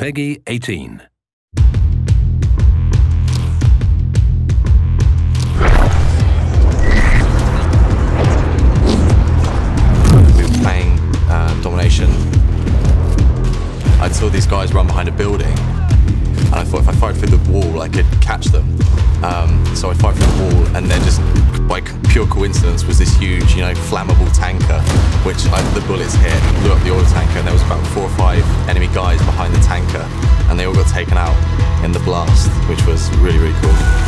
PEGI 18. We were playing uh, Domination. I saw these guys run behind a building, and I thought if I fired through the wall, I could catch them. Um, so I fired through the wall, and then just by pure coincidence was this huge, you know, flammable tanker, which I, the bullets hit, blew up the oil tanker, and there was about four taken out in the blast, which was really, really cool.